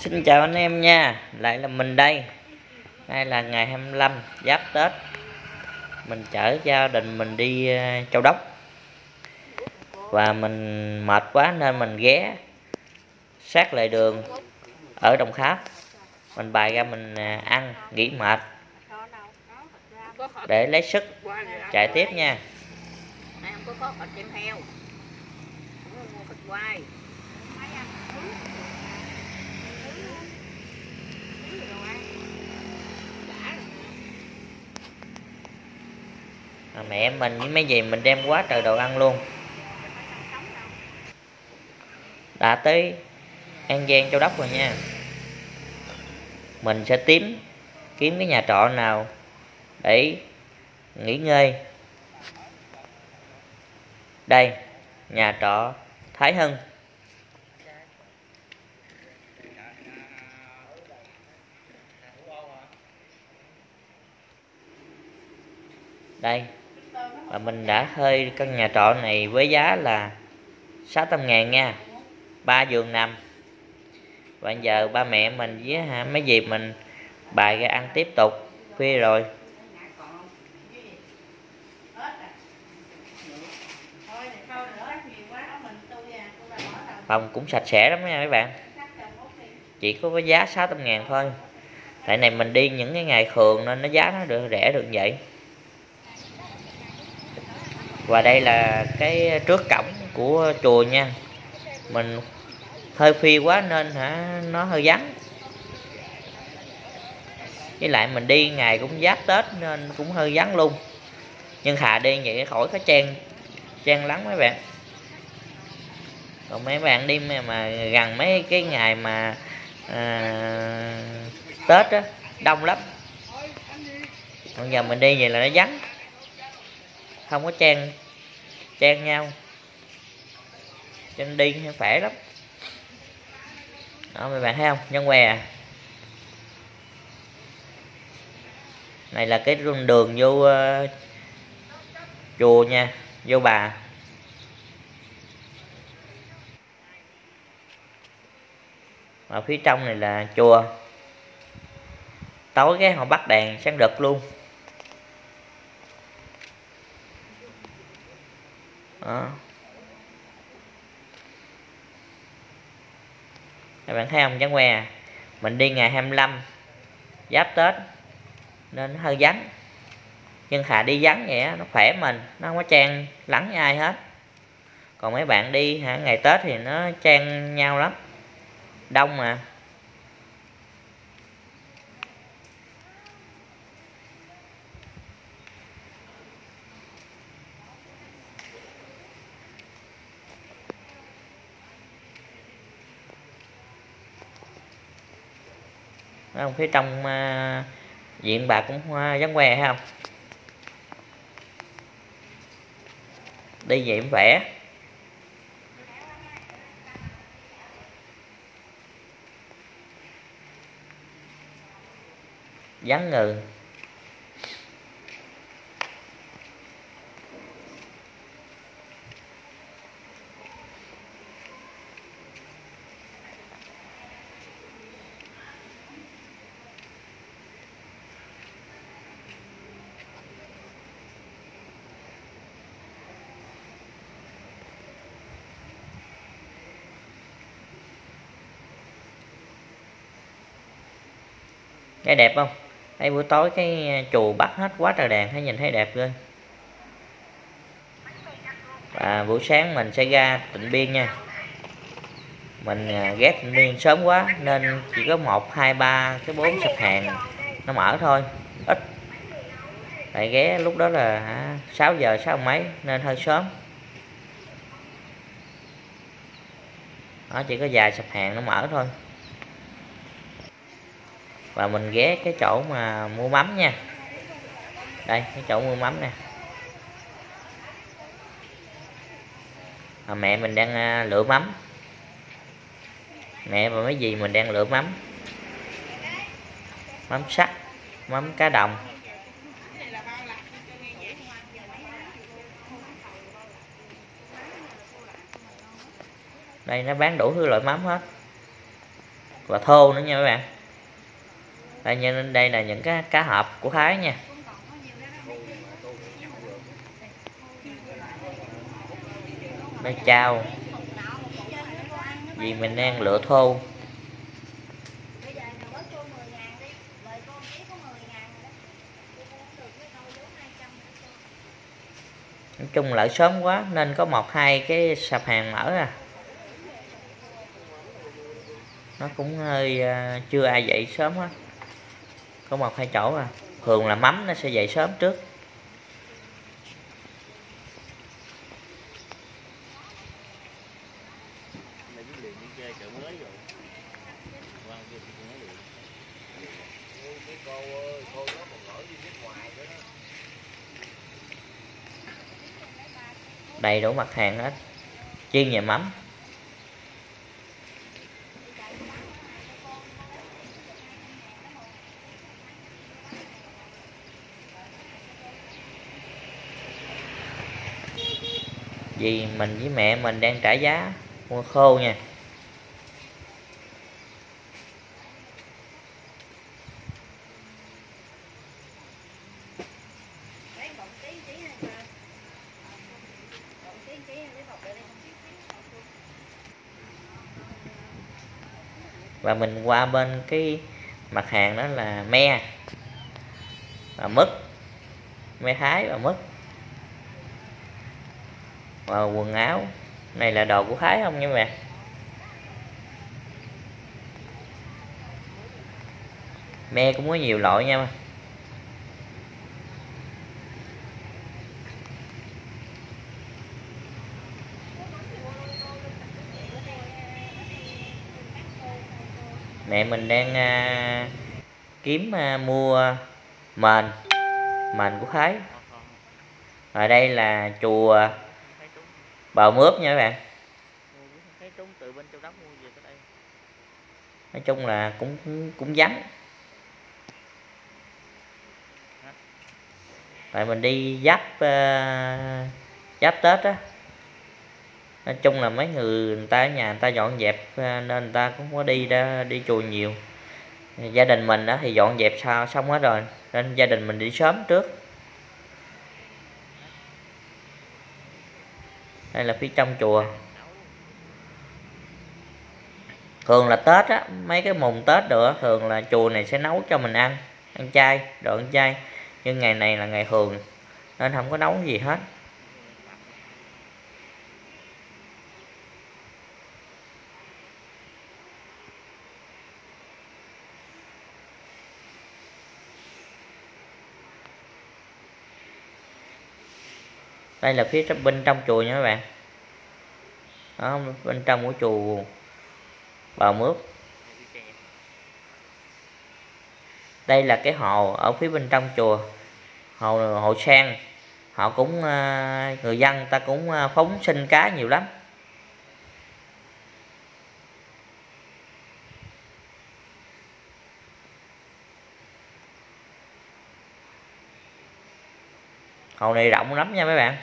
Xin chào anh em nha, lại là mình đây. Nay là ngày 25 Giáp Tết. Mình chở gia đình mình đi ờ, Châu Đốc. Và mình mệt quá nên mình ghé sát lề đường ở Đồng Tháp. Mình bày ra mình ờ, ăn, nghỉ mệt. Để lấy sức. Chạy tiếp nha. Này không có có thịt heo mua thịt quay. À, Mẹ mình với mấy gì mình đem quá trời đồ ăn luôn. Đã tới An Giang Châu Đốc rồi nha. Mình sẽ tím Kiếm cái nhà trọ nào Để nghỉ ngơi. Đây Nhà trọ Thái Hưng. Đây. Và mình đã thuê căn nhà trọ này với giá là 600 ngàn nha. Ba giường nằm. Và giờ ba mẹ mình với hả, mấy dịp mình bài ra ăn tiếp tục khuya rồi. Phòng cũng sạch sẽ lắm nha mấy bạn. Chỉ có với giá 600 ngàn thôi. Tại này mình đi những cái ngày thường nên nó giá nó được rẻ được vậy và đây là cái trước cổng của chùa nha. Mình hơi phi quá nên hả nó hơi vắng. Với lại mình đi ngày cũng giáp tết nên cũng hơi vắng luôn. Nhưng hà đi vậy khỏi có chen chen lắng mấy bạn. Còn mấy bạn đi mà, mà gần mấy cái ngày mà à, tết á đông lắm. Còn giờ mình đi vậy là nó vắng. Không có chen chen nhau. Chân đi khỏe lắm. Đó mấy bạn thấy không? Nhân què à? này là cái đường vô uh, chùa nha vô bà. Ở phía trong này là chùa. Tối cái họ bắt đèn sáng đực luôn. Ờ. đó các bạn thấy không? Trắng que à? mình đi ngày 25 giáp tết, nên nó hơi vắng. Nhưng hà đi vắng vậy nó khỏe mình, nó không có trang lắng với ai hết. Còn mấy bạn đi hả? Ngày tết thì nó trang nhau lắm. Đông mà. Không phía trong uh, diện bạc cũng hoa vắng que hay không đi vậy cũng vẻ. Vắng ngừ. Cái đẹp không? Đây buổi tối cái à, chùa bắt hết quá trời đèn, thấy nhìn thấy đẹp ghê. Và buổi sáng mình sẽ ra tịnh biên nha. Mình à, ghé tịnh biên sớm quá, nên chỉ có một, hai, ba cái bốn sập hàng nó mở thôi. Ít. Tại ghé lúc đó là 6 giờ, sáu mấy, nên hơi sớm. Nó chỉ có vài sập hàng nó mở thôi và mình ghé cái chỗ mà mua mắm nha. Đây cái chỗ mua mắm nè. À, mẹ mình đang à, lựa mắm. Mẹ và mấy gì mình đang lựa mắm. Mắm sắt mắm cá đồng. Đây nó bán đủ thứ loại mắm hết. Và thô nữa nha các bạn đây như đây là những cái cá hộp của Thái nha. Đây chao. Vì mình đang lựa thô. Nói chung lợi sớm quá, nên có một, hai cái sạp hàng mở à. Nó cũng hơi ờ, chưa ai dậy sớm hết có một hai chỗ à. Thường là mắm nó sẽ dậy sớm trước. Đầy đủ mặt hàng hết. Chiên và mắm. Vì mình với mẹ mình đang trả giá? Mua khô nha. Và mình qua bên cái mặt hàng đó là me. Và mứt. Me thái và mứt và quần áo. Này là đồ của Thái không nha mẹ? Me cũng có nhiều loại nha. Mẹ mình đang à, kiếm à, mua mền. Mền của Thái. Ở đây là chùa bào mướp nha các bạn. Nói chung là cũng cũng vắng. Tại mình đi giáp uh, giáp tết á. Nói chung là mấy người người ta ở nhà người ta dọn dẹp uh, nên người ta cũng có đi ra đi chùa nhiều. Gia đình mình đó thì dọn dẹp sao xong hết rồi. Nên gia đình mình đi sớm trước đây là phía trong chùa. Thường là tết á, mấy cái mùng tết nữa thường là chùa này sẽ nấu cho mình ăn ăn chay, đồ ăn chay. Nhưng ngày này là ngày thường, nên không có nấu gì hết. Đây là phía bên trong chùa nha các bạn. Đó, bên trong của chùa bào mướp. Đây là cái hồ ở phía bên trong chùa hồ hồ sen họ cũng ờ, người dân ta cũng ờ, phóng sinh cá nhiều lắm. Hồ này rộng lắm nha mấy bạn.